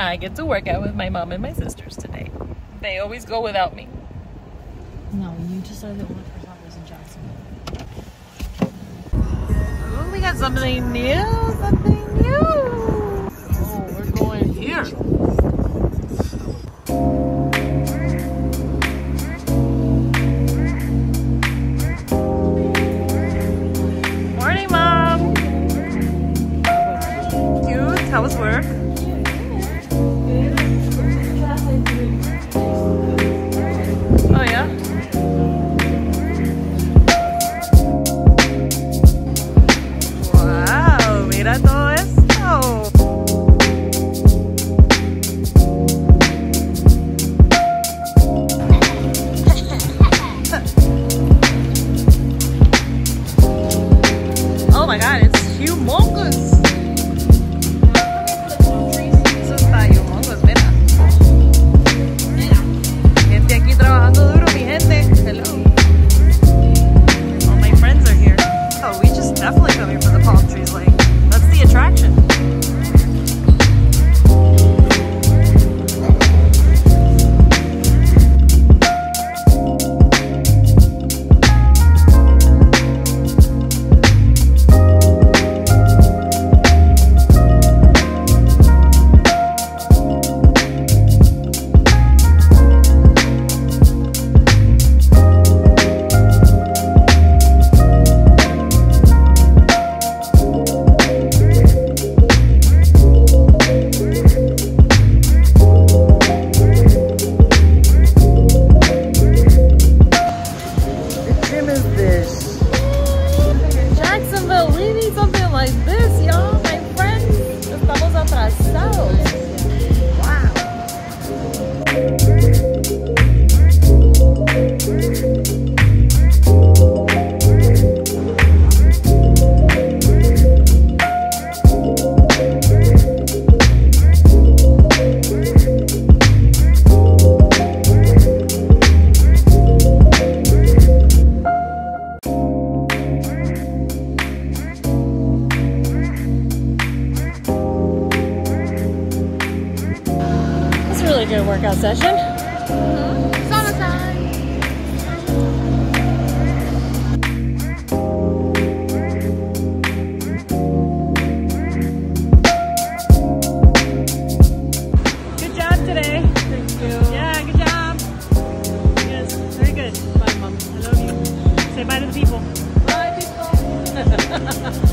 I get to work out with my mom and my sisters today. They always go without me. No, you just are the only person that lives in Jacksonville. Ooh, we got something new, something new. Oh, we're going here. Morning, Mom. Cute. How was work? My god, it's humongous. Mom. I love you. Yeah, good job. Yes, good. By mom. Say bye to the people. Bye, people!